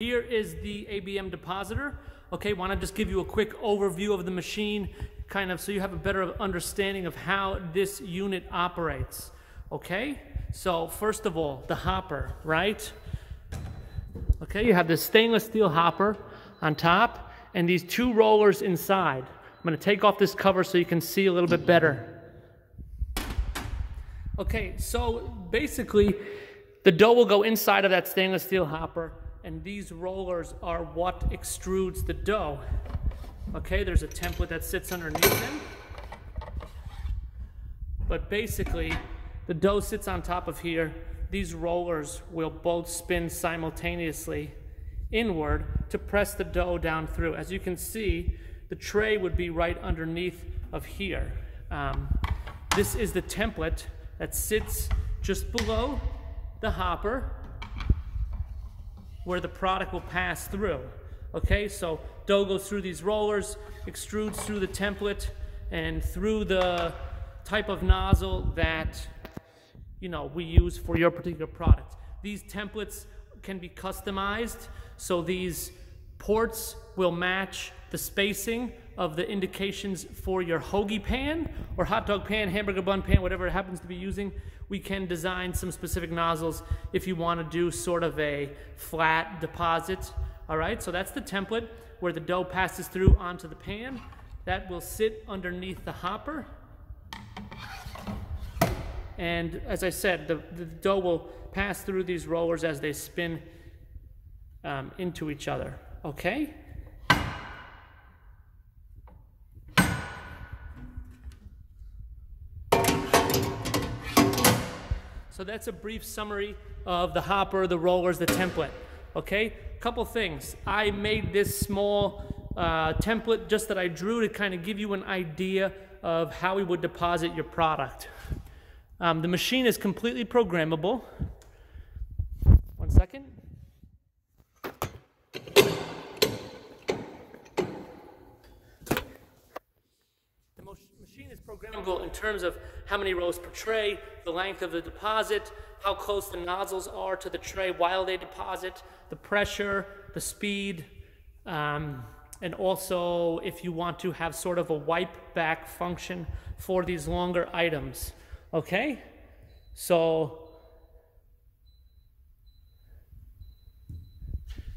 Here is the ABM depositor. Okay, want to just give you a quick overview of the machine, kind of so you have a better understanding of how this unit operates. Okay, so first of all, the hopper, right? Okay, you have this stainless steel hopper on top and these two rollers inside. I'm going to take off this cover so you can see a little bit better. Okay, so basically, the dough will go inside of that stainless steel hopper and these rollers are what extrudes the dough. Okay, there's a template that sits underneath them. But basically, the dough sits on top of here. These rollers will both spin simultaneously inward to press the dough down through. As you can see, the tray would be right underneath of here. Um, this is the template that sits just below the hopper where the product will pass through. Okay, so dough goes through these rollers, extrudes through the template, and through the type of nozzle that you know we use for your particular product. These templates can be customized, so these ports will match the spacing of the indications for your hoagie pan or hot dog pan, hamburger bun pan, whatever it happens to be using we can design some specific nozzles if you want to do sort of a flat deposit. All right, so that's the template where the dough passes through onto the pan. That will sit underneath the hopper. And as I said, the, the dough will pass through these rollers as they spin um, into each other. Okay? So that's a brief summary of the hopper, the rollers, the template. Okay, couple things. I made this small uh, template just that I drew to kind of give you an idea of how we would deposit your product. Um, the machine is completely programmable. One second. Programmable in terms of how many rows per tray, the length of the deposit, how close the nozzles are to the tray while they deposit, the pressure, the speed, um, and also if you want to have sort of a wipe back function for these longer items. Okay? So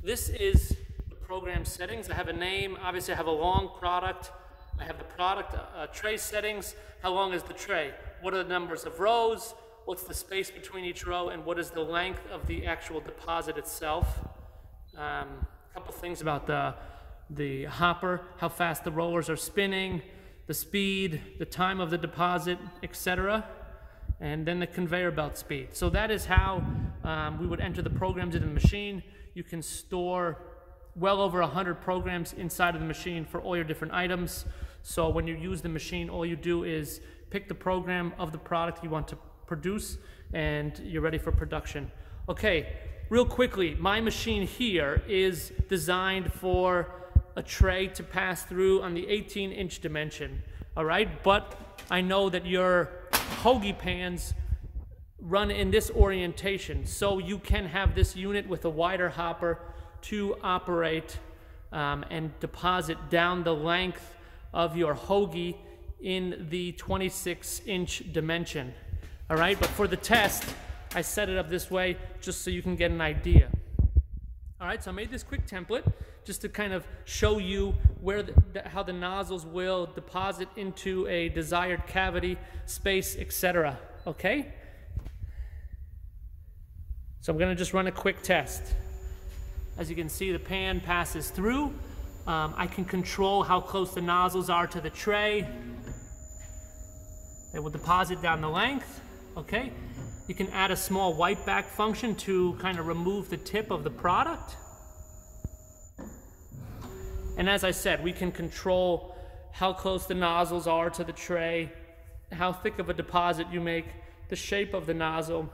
this is the program settings. I have a name, obviously I have a long product. I have the product uh, tray settings. How long is the tray? What are the numbers of rows? What's the space between each row? And what is the length of the actual deposit itself? Um, a couple things about the, the hopper, how fast the rollers are spinning, the speed, the time of the deposit, etc. And then the conveyor belt speed. So that is how um, we would enter the programs in the machine. You can store well over 100 programs inside of the machine for all your different items. So when you use the machine, all you do is pick the program of the product you want to produce and you're ready for production. Okay, real quickly, my machine here is designed for a tray to pass through on the 18 inch dimension, all right? But I know that your hoagie pans run in this orientation, so you can have this unit with a wider hopper to operate um, and deposit down the length of your hoagie in the 26 inch dimension. All right, but for the test, I set it up this way just so you can get an idea. All right, so I made this quick template just to kind of show you where the, how the nozzles will deposit into a desired cavity, space, etc. Okay? So I'm going to just run a quick test. As you can see, the pan passes through. Um, I can control how close the nozzles are to the tray. They will deposit down the length, okay? You can add a small wipe back function to kind of remove the tip of the product. And as I said, we can control how close the nozzles are to the tray, how thick of a deposit you make, the shape of the nozzle,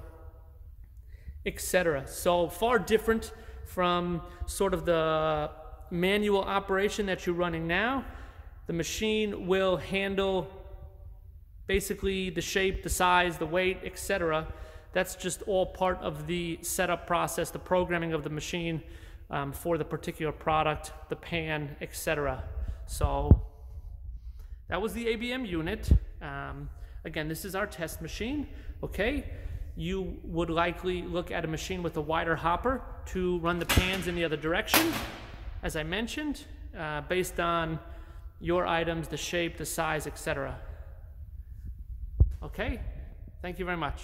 etc. So far different from sort of the manual operation that you're running now. The machine will handle basically the shape, the size, the weight, etc. That's just all part of the setup process, the programming of the machine. um, for the particular product, the pan, etc. So that was the ABM unit. Um, again, this is our test machine, okay? You would likely look at a machine with a wider hopper to run the pans in the other direction, as I mentioned, uh, based on your items, the shape, the size, etc. Okay, thank you very much.